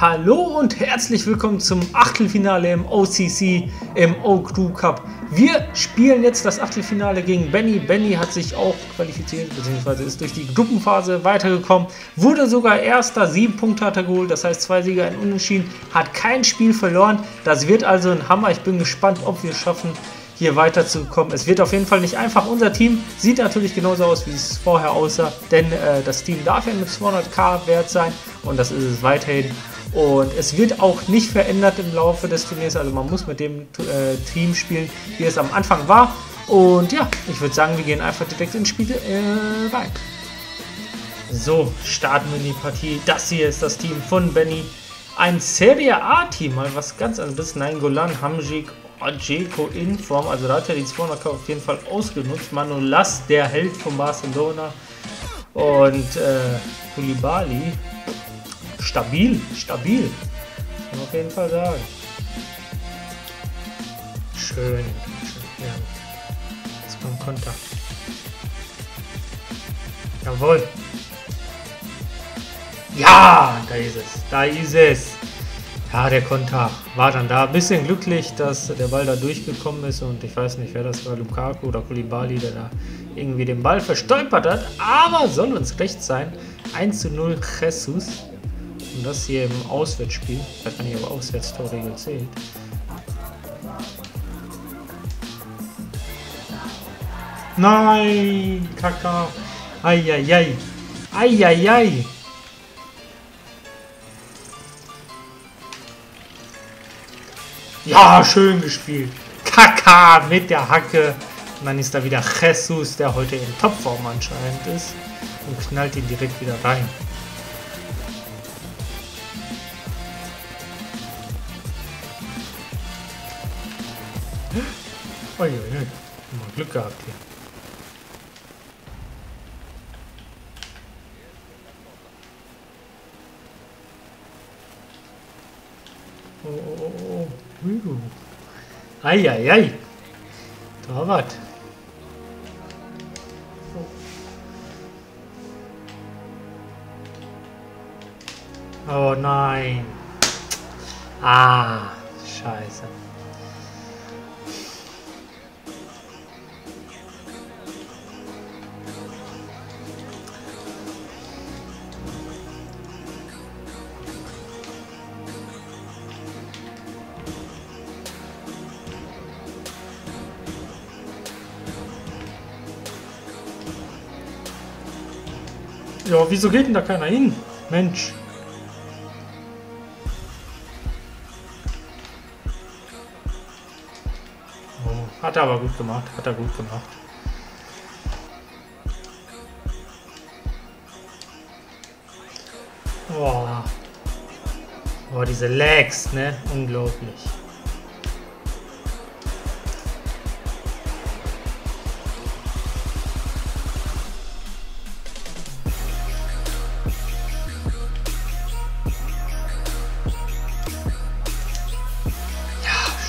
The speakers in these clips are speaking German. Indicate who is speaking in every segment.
Speaker 1: Hallo und herzlich willkommen zum Achtelfinale im OCC im O-Crew Cup. Wir spielen jetzt das Achtelfinale gegen Benny. Benny hat sich auch qualifiziert, beziehungsweise ist durch die Gruppenphase weitergekommen. Wurde sogar erster, sieben Punkte hat er geholt, das heißt zwei Sieger, ein Unentschieden. Hat kein Spiel verloren. Das wird also ein Hammer. Ich bin gespannt, ob wir es schaffen, hier weiterzukommen. Es wird auf jeden Fall nicht einfach. Unser Team sieht natürlich genauso aus, wie es vorher aussah, denn äh, das Team darf ja mit 200k wert sein und das ist es weiterhin. Und es wird auch nicht verändert im Laufe des Turniers. Also man muss mit dem äh, Team spielen, wie es am Anfang war. Und ja, ich würde sagen, wir gehen einfach direkt ins Spiel äh, rein. So, starten wir die Partie. Das hier ist das Team von Benny. Ein Serie A-Team, mal was ganz anderes. Nein, Golan, Hamjik, Ojeko in Form. Also da hat er die 200k auf jeden Fall ausgenutzt. Manolas, der Held von Barcelona. Und äh, Koulibaly, stabil, stabil. Muss man auf jeden Fall sagen. Schön. Ja. Jetzt kommt Kontakt. Jawohl. Ja, da ist es. Da ist es. Ja, der Konter war dann da. Bisschen glücklich, dass der Ball da durchgekommen ist und ich weiß nicht, wer das war, Lukaku oder Kulibali, der da irgendwie den Ball verstolpert hat. Aber soll uns recht sein. 1 zu 0 Jesus. Und das hier im Auswärtsspiel. Ich weiß nicht, ob Auswärtstorregel zählt. Nein, Kaka. Eieiei. Eieiei. Ja, schön gespielt. Kaka mit der Hacke. Und dann ist da wieder Jesus, der heute in Topform anscheinend ist. Und knallt ihn direkt wieder rein. Uiuiui, mal Glück gehabt hier. Oh, oh, oh, oh. Uh. Ei, ei, ei. Torwart. Oh nein. Ah, scheiße. Ja, wieso geht denn da keiner hin? Mensch. Oh, hat er aber gut gemacht. Hat er gut gemacht. Boah. Boah, diese Lags, ne? Unglaublich.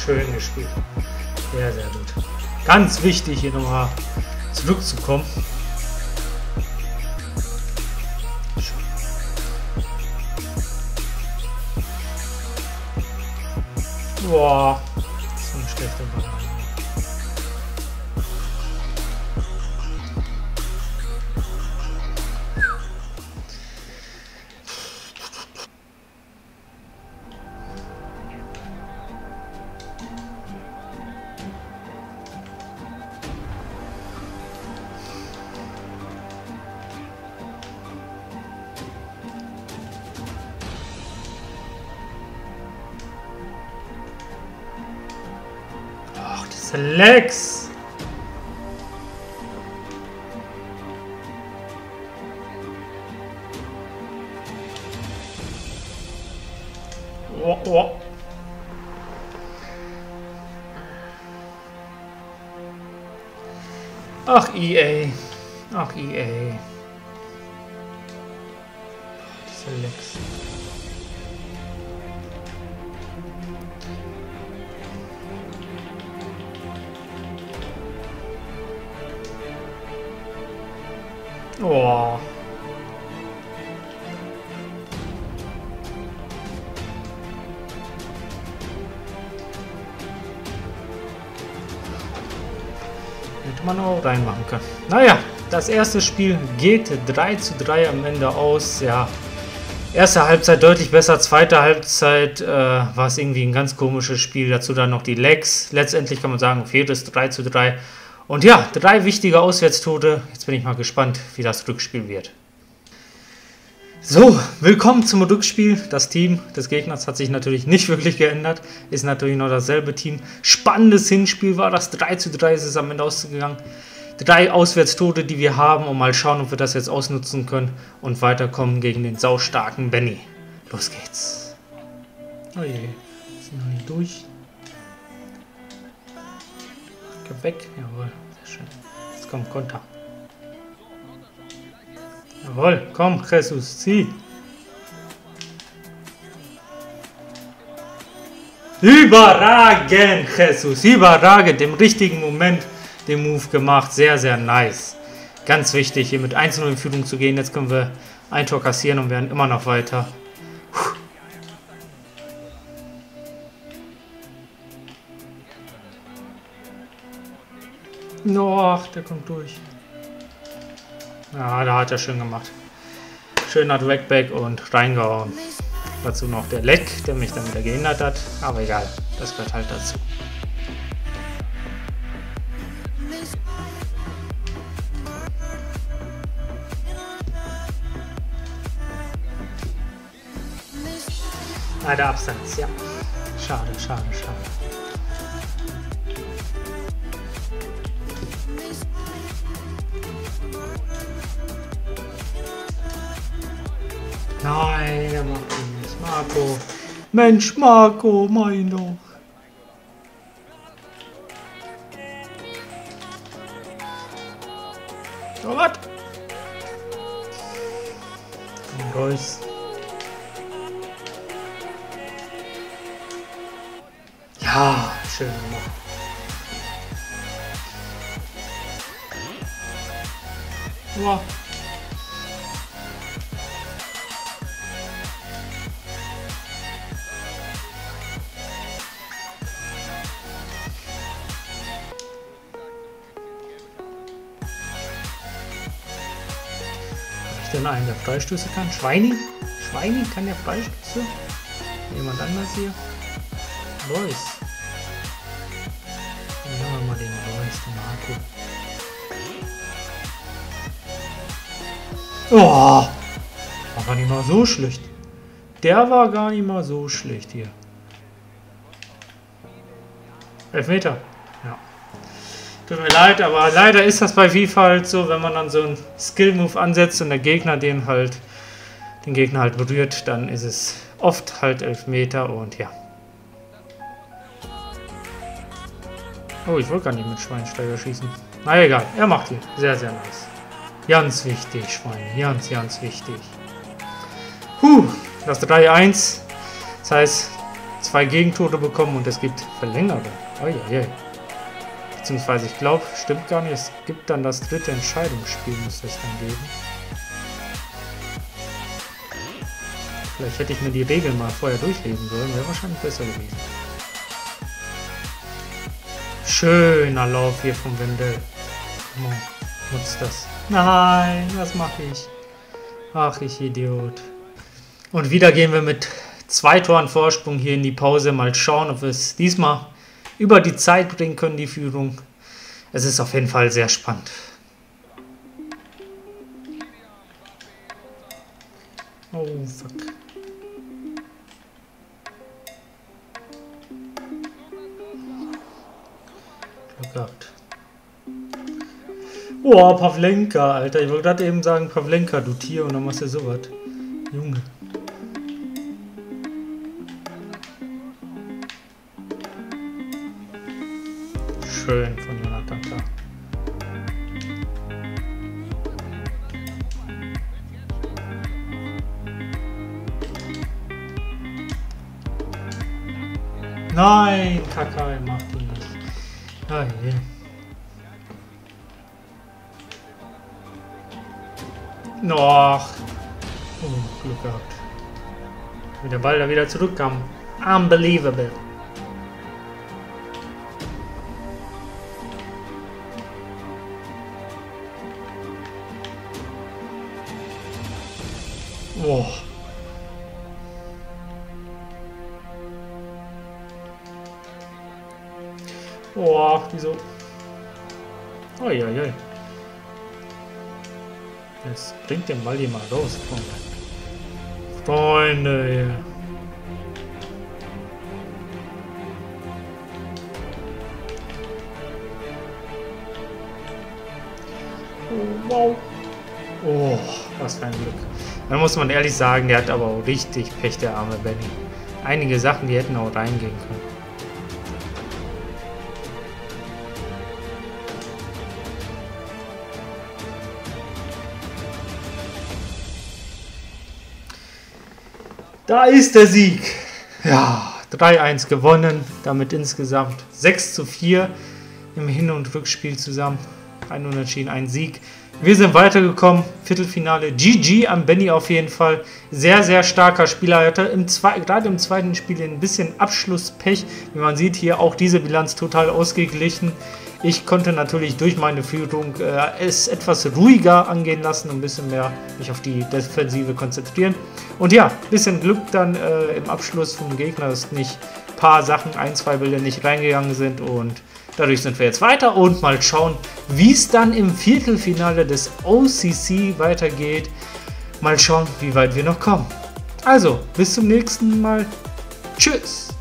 Speaker 1: Schön gespielt. Sehr, sehr gut. Ganz wichtig, hier nochmal zurückzukommen. Boah, so ein schlechter Ball. Ach, diese Lex. Oh, oh. Ach, EA. Ach, EA. Diese Oh. Hätte man auch reinmachen können. Naja, das erste Spiel geht 3 zu 3 am Ende aus. Ja, erste Halbzeit deutlich besser, zweite Halbzeit äh, war es irgendwie ein ganz komisches Spiel. Dazu dann noch die Legs. Letztendlich kann man sagen, viertes 3 zu 3. Und ja, drei wichtige Auswärtstote. Jetzt bin ich mal gespannt, wie das Rückspiel wird. So, willkommen zum Rückspiel. Das Team des Gegners hat sich natürlich nicht wirklich geändert. Ist natürlich noch dasselbe Team. Spannendes Hinspiel war das. 3 zu 3 ist es am Ende ausgegangen. Drei Auswärtstote, die wir haben und mal schauen, ob wir das jetzt ausnutzen können und weiterkommen gegen den saustarken Benny. Los geht's. Oh je, sind noch nicht durch. Weg. Jawohl, sehr schön. Jetzt kommt Konter. Jawohl, komm, Jesus, zieh. Überragend, Jesus, überragend, im richtigen Moment den Move gemacht, sehr, sehr nice. Ganz wichtig, hier mit 1-0 in Führung zu gehen, jetzt können wir ein Tor kassieren und werden immer noch weiter. Noch, der kommt durch. Ja, da hat er schön gemacht. Schöner Dragback und reingehauen. Dazu noch der Leck, der mich dann wieder gehindert hat. Aber egal, das gehört halt dazu. Ah, der Absatz, ja. Schade, schade, schade. Nein, der macht ihn nicht. Marco. Mensch, Marco, mein doch. Reus. Ja, schön. Wow. Denn einen, der Freistöße kann? Schweining? Schweining kann der Freistöße? Jemand anders hier? Reus. Dann haben wir mal den Reus, den Marco. Oh! War gar nicht mal so schlecht. Der war gar nicht mal so schlecht hier. Elfmeter. Ja. Tut mir leid, aber leider ist das bei FIFA halt so, wenn man dann so einen Skill-Move ansetzt und der Gegner den halt, den Gegner halt berührt, dann ist es oft halt Elfmeter und ja. Oh, ich wollte gar nicht mit Schweinsteiger schießen. Na egal, er macht ihn. Sehr, sehr nice. Ganz wichtig, Schwein. Ganz, ganz wichtig. Puh, das 3-1. Das heißt, zwei Gegentore bekommen und es gibt Verlängerung. Oh, ja, ja. Beziehungsweise, ich glaube, stimmt gar nicht. Es gibt dann das dritte Entscheidungsspiel, müsste es dann geben. Vielleicht hätte ich mir die Regeln mal vorher durchlesen sollen. Wäre wahrscheinlich besser gewesen. Schöner Lauf hier vom Wendel. Oh, nutzt das. Nein, was mache ich? Ach, ich Idiot. Und wieder gehen wir mit zwei Toren Vorsprung hier in die Pause. Mal schauen, ob wir es diesmal über die Zeit bringen können, die Führung. Es ist auf jeden Fall sehr spannend. Oh, fuck. Glück gehabt. Oh, Pavlenka, Alter. Ich wollte gerade eben sagen, Pavlenka, du Tier, und dann machst du sowas. Junge. Schön von Jonathan da. Nein, Kakai macht ihn nicht. Je. Noch. Oh, Glück gehabt. Wie der Ball da wieder zurückkam. Unbelievable. Boah. Boah, wieso? Uiuiui. Jetzt bringt den Ball hier mal raus, Freunde. Freunde, Oh, wow. Oh, was für ein Glück. Da muss man ehrlich sagen, der hat aber auch richtig Pech, der arme Benny. Einige Sachen, die hätten auch reingehen können. Da ist der Sieg. Ja, 3-1 gewonnen, damit insgesamt 6 zu 4 im Hin- und Rückspiel zusammen. Ein Unentschieden, ein Sieg. Wir sind weitergekommen. Viertelfinale. GG am Benny auf jeden Fall. Sehr, sehr starker Spieler. Er hatte im gerade im zweiten Spiel ein bisschen Abschlusspech. Wie man sieht, hier auch diese Bilanz total ausgeglichen. Ich konnte natürlich durch meine Führung äh, es etwas ruhiger angehen lassen und ein bisschen mehr mich auf die Defensive konzentrieren. Und ja, ein bisschen Glück dann äh, im Abschluss vom Gegner, dass nicht ein paar Sachen, ein, zwei Bilder nicht reingegangen sind und dadurch sind wir jetzt weiter und mal schauen, wie es dann im Viertelfinale des OCC weitergeht. Mal schauen, wie weit wir noch kommen. Also, bis zum nächsten Mal. Tschüss.